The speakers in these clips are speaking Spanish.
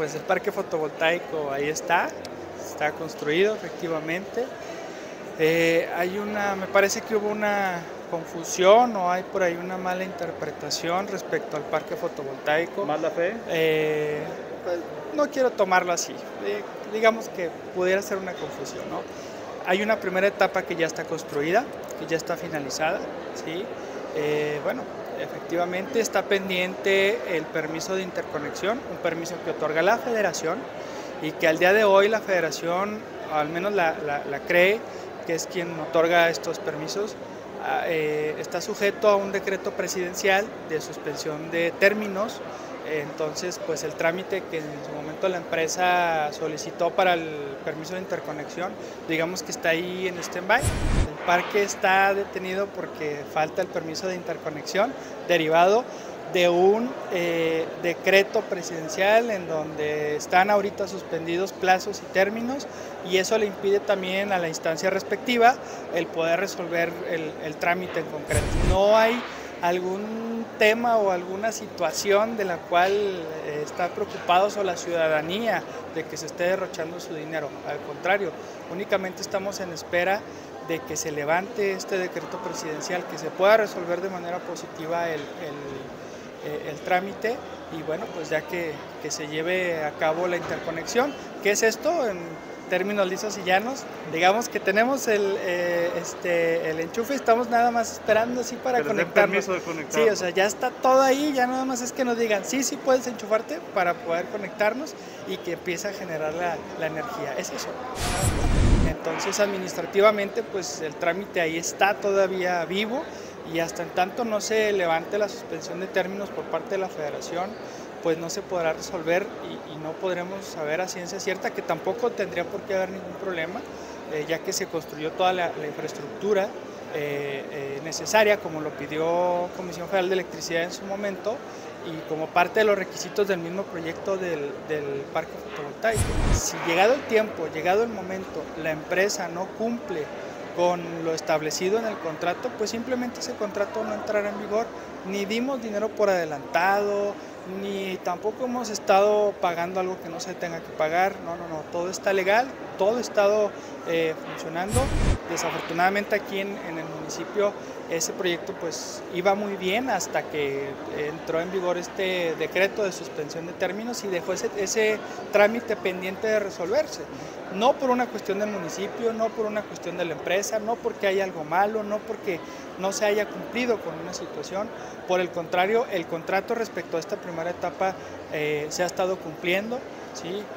pues el parque fotovoltaico ahí está, está construido efectivamente. Eh, hay una, me parece que hubo una confusión o hay por ahí una mala interpretación respecto al parque fotovoltaico. ¿Más la fe? Eh, pues, no quiero tomarlo así, eh, digamos que pudiera ser una confusión, ¿no? Hay una primera etapa que ya está construida, que ya está finalizada, ¿sí? bueno, efectivamente está pendiente el permiso de interconexión, un permiso que otorga la federación y que al día de hoy la federación, al menos la, cree, que es quien otorga estos permisos, ah, eh, está sujeto a un decreto presidencial de suspensión de términos entonces, pues el trámite que en su momento la empresa solicitó para el permiso de interconexión, digamos que está ahí en stand-by. Parque está detenido porque falta el permiso de interconexión derivado de un eh, decreto presidencial en donde están ahorita suspendidos plazos y términos y eso le impide también a la instancia respectiva el poder resolver el, el trámite en concreto. No hay algún tema o alguna situación de la cual eh, está preocupados o la ciudadanía de que se esté derrochando su dinero. Al contrario, únicamente estamos en espera de que se levante este decreto presidencial, que se pueda resolver de manera positiva el, eh, trámite y bueno, pues ya que, que, se lleve a cabo la interconexión. ¿Qué es esto? En, términos lisos y llanos. Digamos que tenemos el, eh, este, el enchufe, estamos nada más esperando así para conectarnos. De conectar. Sí, o sea, ya está todo ahí, ya nada más es que nos digan, sí, sí puedes enchufarte para poder conectarnos y que empiece a generar la, la energía. Es eso. Entonces, administrativamente, pues el trámite ahí está todavía vivo y hasta en tanto no se levante la suspensión de términos por parte de la federación, pues no se podrá resolver y, no podremos saber a ciencia cierta que tampoco tendría por qué haber ningún problema, eh, ya que se construyó toda la, infraestructura eh, eh, necesaria, como lo pidió Comisión Federal de Electricidad en su momento, y como parte de los requisitos del mismo proyecto del, del parque fotovoltaico. Si llegado el tiempo, llegado el momento, la empresa no cumple con lo establecido en el contrato, pues simplemente ese contrato no entrará en vigor, ni dimos dinero por adelantado, ni tampoco hemos estado pagando algo que no se tenga que pagar, no, no, no, todo está legal, todo ha estado eh, funcionando. Desafortunadamente aquí en, el municipio ese proyecto pues iba muy bien hasta que entró en vigor este decreto de suspensión de términos y dejó ese, ese trámite pendiente de resolverse. No por una cuestión del municipio, no por una cuestión de la empresa, no porque haya algo malo, no porque no se haya cumplido con una situación. Por el contrario, el contrato respecto a esta primera etapa eh, se ha estado cumpliendo. ¿sí?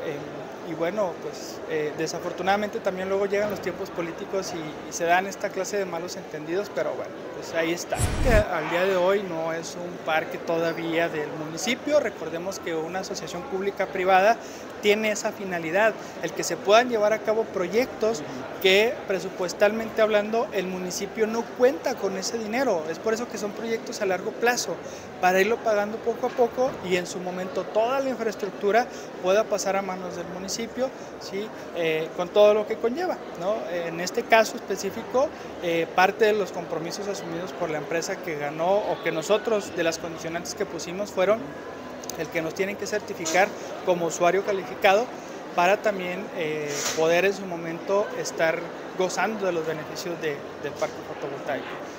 Y bueno, pues eh, desafortunadamente también luego llegan los tiempos políticos y, y, se dan esta clase de malos entendidos, pero bueno, pues ahí está. Al día de hoy no es un parque todavía del municipio, recordemos que una asociación pública privada tiene esa finalidad, el que se puedan llevar a cabo proyectos que presupuestalmente hablando el municipio no cuenta con ese dinero, es por eso que son proyectos a largo plazo, para irlo pagando poco a poco y en su momento toda la infraestructura pueda pasar a manos del municipio, ¿sí? Eh, con todo lo que conlleva. ¿no? En este caso específico, eh, parte de los compromisos asumidos por la empresa que ganó o que nosotros de las condicionantes que pusimos fueron el que nos tienen que certificar como usuario calificado para también eh, poder en su momento estar gozando de los beneficios del parque fotovoltaico.